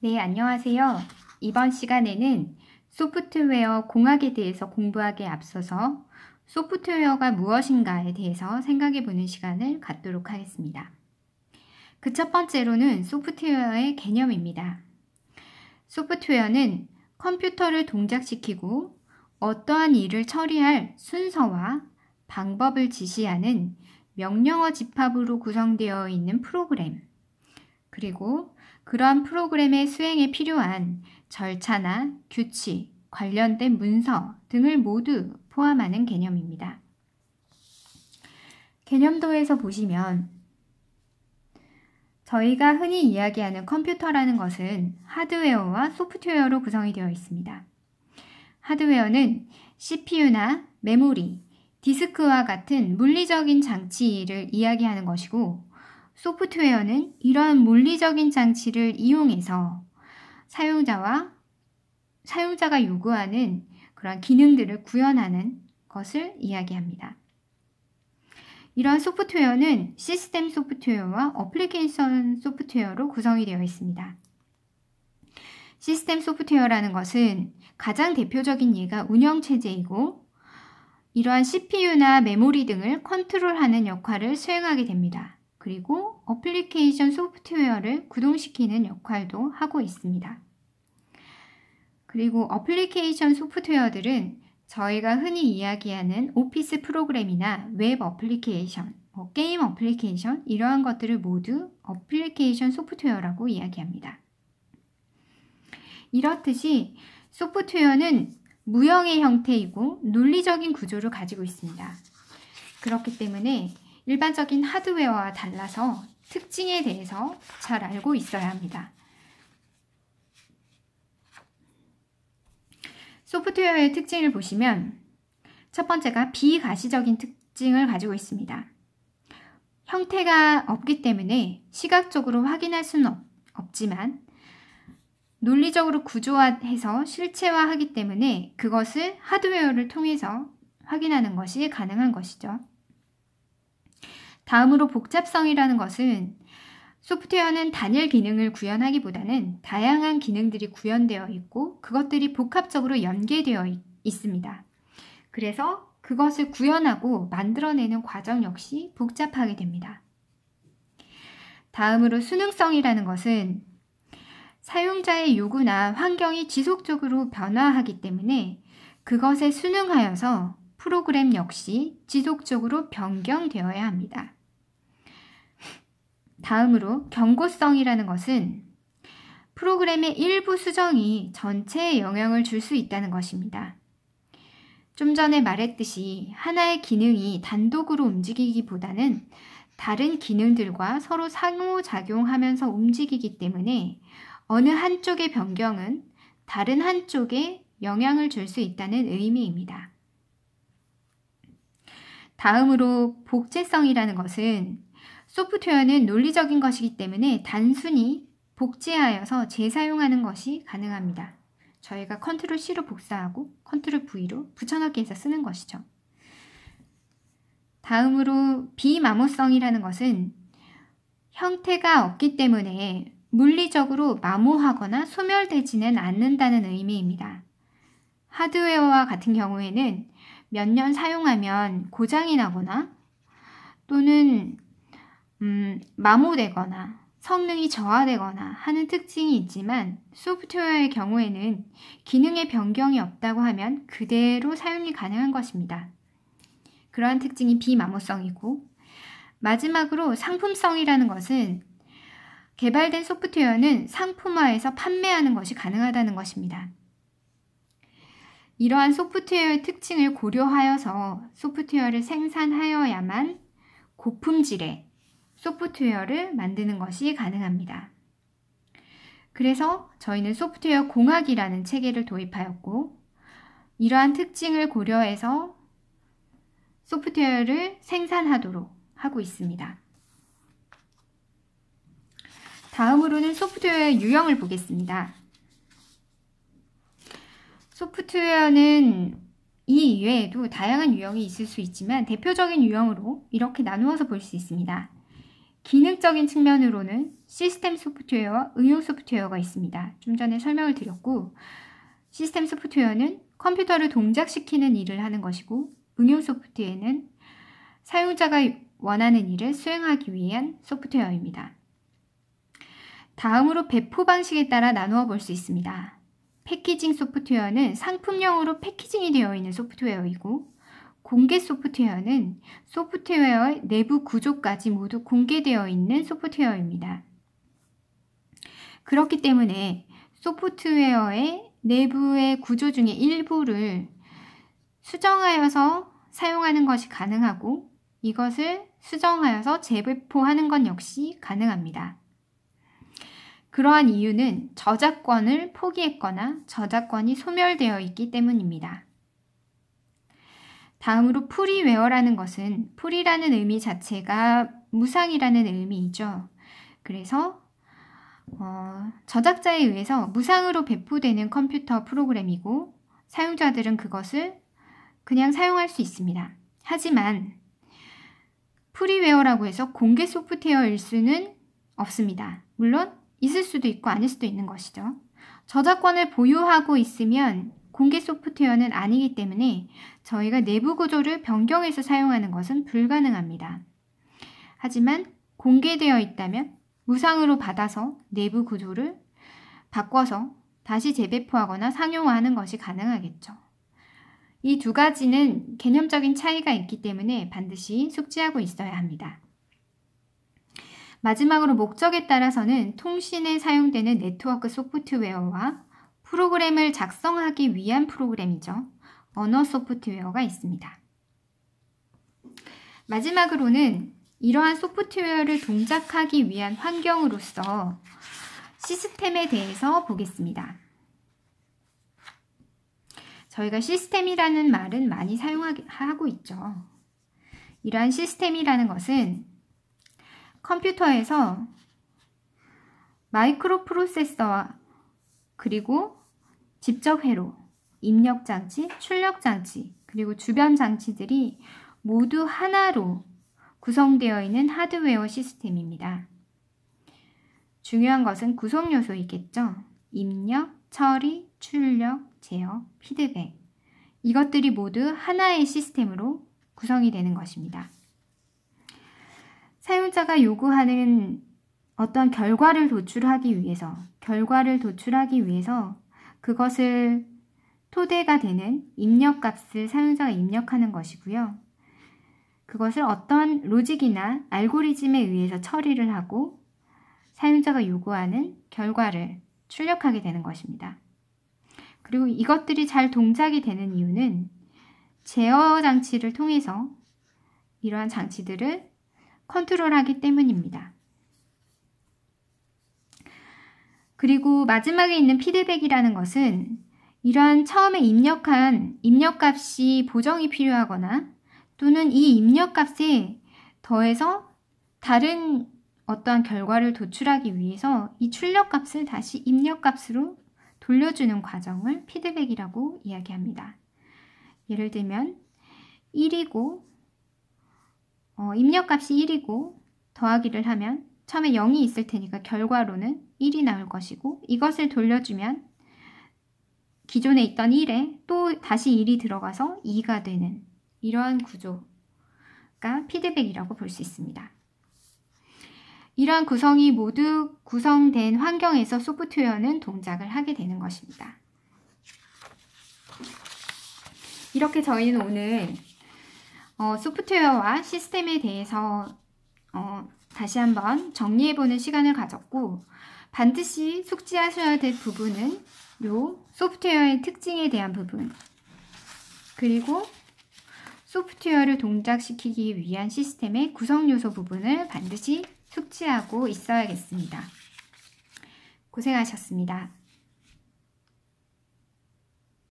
네, 안녕하세요. 이번 시간에는 소프트웨어 공학에 대해서 공부하기에 앞서서 소프트웨어가 무엇인가에 대해서 생각해 보는 시간을 갖도록 하겠습니다. 그 첫 번째로는 소프트웨어의 개념입니다. 소프트웨어는 컴퓨터를 동작시키고 어떠한 일을 처리할 순서와 방법을 지시하는 명령어 집합으로 구성되어 있는 프로그램, 그리고 그러한 프로그램의 수행에 필요한 절차나 규칙, 관련된 문서 등을 모두 포함하는 개념입니다. 개념도에서 보시면 저희가 흔히 이야기하는 컴퓨터라는 것은 하드웨어와 소프트웨어로 구성이 되어 있습니다. 하드웨어는 CPU나 메모리, 디스크와 같은 물리적인 장치를 이야기하는 것이고 소프트웨어는 이러한 물리적인 장치를 이용해서 사용자와 사용자가 요구하는 그런 기능들을 구현하는 것을 이야기합니다. 이러한 소프트웨어는 시스템 소프트웨어와 어플리케이션 소프트웨어로 구성이 되어 있습니다. 시스템 소프트웨어라는 것은 가장 대표적인 예가 운영체제이고 이러한 CPU나 메모리 등을 컨트롤하는 역할을 수행하게 됩니다. 그리고 어플리케이션 소프트웨어를 구동시키는 역할도 하고 있습니다. 그리고 어플리케이션 소프트웨어들은 저희가 흔히 이야기하는 오피스 프로그램이나 웹 어플리케이션, 뭐 게임 어플리케이션 이러한 것들을 모두 어플리케이션 소프트웨어라고 이야기합니다. 이렇듯이 소프트웨어는 무형의 형태이고 논리적인 구조를 가지고 있습니다. 그렇기 때문에 일반적인 하드웨어와 달라서 특징에 대해서 잘 알고 있어야 합니다. 소프트웨어의 특징을 보시면 첫 번째가 비가시적인 특징을 가지고 있습니다. 형태가 없기 때문에 시각적으로 확인할 수는 없, 지만 논리적으로 구조화해서 실체화하기 때문에 그것을 하드웨어를 통해서 확인하는 것이 가능한 것이죠. 다음으로 복잡성이라는 것은 소프트웨어는 단일 기능을 구현하기보다는 다양한 기능들이 구현되어 있고 그것들이 복합적으로 연계되어 있, 습니다 그래서 그것을 구현하고 만들어내는 과정 역시 복잡하게 됩니다. 다음으로 수능성이라는 것은 사용자의 요구나 환경이 지속적으로 변화하기 때문에 그것에 순응하여서 프로그램 역시 지속적으로 변경되어야 합니다. 다음으로 경고성이라는 것은 프로그램의 일부 수정이 전체에 영향을 줄 수 있다는 것입니다. 좀 전에 말했듯이 하나의 기능이 단독으로 움직이기보다는 다른 기능들과 서로 상호작용하면서 움직이기 때문에 어느 한쪽의 변경은 다른 한쪽에 영향을 줄 수 있다는 의미입니다. 다음으로 복제성이라는 것은 소프트웨어는 논리적인 것이기 때문에 단순히 복제하여서 재사용하는 것이 가능합니다. 저희가 control C로 복사하고 control V로 붙여넣기해서 쓰는 것이죠. 다음으로 비마모성이라는 것은 형태가 없기 때문에 물리적으로 마모하거나 소멸되지는 않는다는 의미입니다. 하드웨어와 같은 경우에는 몇 년 사용하면 고장이 나거나 또는 음, 마모되거나 성능이 저하되거나 하는 특징이 있지만 소프트웨어의 경우에는 기능의 변경이 없다고 하면 그대로 사용이 가능한 것입니다. 그러한 특징이 비마모성이고 마지막으로 상품성이라는 것은 개발된 소프트웨어는 상품화해서 판매하는 것이 가능하다는 것입니다. 이러한 소프트웨어의 특징을 고려하여서 소프트웨어를 생산하여야만 고품질의 소프트웨어를 만드는 것이 가능합니다. 그래서 저희는 소프트웨어 공학이라는 체계를 도입하였고, 이러한 특징을 고려해서 소프트웨어를 생산하도록 하고 있습니다. 다음으로는 소프트웨어의 유형을 보겠습니다. 소프트웨어는 이 이외에도 다양한 유형이 있을 수 있지만 대표적인 유형으로 이렇게 나누어서 볼 수 있습니다. 기능적인 측면으로는 시스템 소프트웨어와 응용 소프트웨어가 있습니다. 좀 전에 설명을 드렸고 시스템 소프트웨어는 컴퓨터를 동작시키는 일을 하는 것이고 응용 소프트웨어는 사용자가 원하는 일을 수행하기 위한 소프트웨어입니다. 다음으로 배포 방식에 따라 나누어 볼 수 있습니다. 패키징 소프트웨어는 상품용으로 패키징이 되어 있는 소프트웨어이고 공개 소프트웨어는 소프트웨어의 내부 구조까지 모두 공개되어 있는 소프트웨어입니다. 그렇기 때문에 소프트웨어의 내부의 구조 중에 일부를 수정하여서 사용하는 것이 가능하고 이것을 수정하여서 재배포하는 것 역시 가능합니다. 그러한 이유는 저작권을 포기했거나 저작권이 소멸되어 있기 때문입니다. 다음으로 프리웨어라는 것은 free라는 의미 자체가 무상이라는 의미이죠. 그래서 어, 저작자에 의해서 무상으로 배포되는 컴퓨터 프로그램이고 사용자들은 그것을 그냥 사용할 수 있습니다. 하지만 프리웨어라고 해서 공개 소프트웨어일 수는 없습니다. 물론 있을 수도 있고 아닐 수도 있는 것이죠. 저작권을 보유하고 있으면 공개 소프트웨어는 아니기 때문에 저희가 내부 구조를 변경해서 사용하는 것은 불가능합니다. 하지만 공개되어 있다면 무상으로 받아서 내부 구조를 바꿔서 다시 재배포하거나 상용화하는 것이 가능하겠죠. 이 두 가지는 개념적인 차이가 있기 때문에 반드시 숙지하고 있어야 합니다. 마지막으로 목적에 따라서는 통신에 사용되는 네트워크 소프트웨어와 프로그램을 작성하기 위한 프로그램이죠. 언어 소프트웨어가 있습니다. 마지막으로는 이러한 소프트웨어를 동작하기 위한 환경으로서 시스템에 대해서 보겠습니다. 저희가 시스템이라는 말은 많이 사용하고 있죠. 이러한 시스템이라는 것은 컴퓨터에서 마이크로 프로세서와 그리고 직접 회로, 입력 장치, 출력 장치, 그리고 주변 장치들이 모두 하나로 구성되어 있는 하드웨어 시스템입니다. 중요한 것은 구성 요소이겠죠. 입력, 처리, 출력, 제어, 피드백. 이것들이 모두 하나의 시스템으로 구성이 되는 것입니다. 사용자가 요구하는 어떤 결과를 도출하기 위해서, 결과를 도출하기 위해서 그것을 토대가 되는 입력값을 사용자가 입력하는 것이고요. 그것을 어떤 로직이나 알고리즘에 의해서 처리를 하고 사용자가 요구하는 결과를 출력하게 되는 것입니다. 그리고 이것들이 잘 동작이 되는 이유는 제어 장치를 통해서 이러한 장치들을 컨트롤하기 때문입니다. 그리고 마지막에 있는 피드백이라는 것은 이러한 처음에 입력한 입력값이 보정이 필요하거나 또는 이 입력값에 더해서 다른 어떠한 결과를 도출하기 위해서 이 출력값을 다시 입력값으로 돌려주는 과정을 피드백이라고 이야기합니다. 예를 들면 1이고 어, 입력값이 1이고 더하기를 하면 처음에 0이 있을 테니까 결과로는 1이 나올 것이고 이것을 돌려주면 기존에 있던 1에 또 다시 1이 들어가서 2가 되는 이러한 구조가 피드백이라고 볼 수 있습니다. 이러한 구성이 모두 구성된 환경에서 소프트웨어는 동작을 하게 되는 것입니다. 이렇게 저희는 오늘 어, 소프트웨어와 시스템에 대해서 어, 다시 한번 정리해보는 시간을 가졌고 반드시 숙지하셔야 될 부분은 요 소프트웨어의 특징에 대한 부분 그리고 소프트웨어를 동작시키기 위한 시스템의 구성 요소 부분을 반드시 숙지하고 있어야겠습니다. 고생하셨습니다.